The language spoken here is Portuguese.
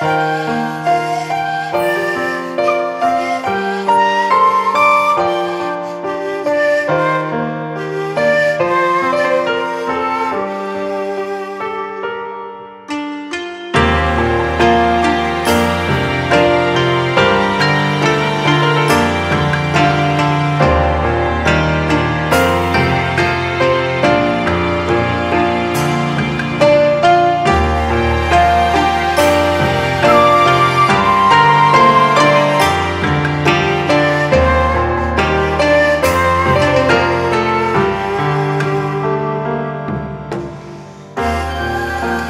Música Bye.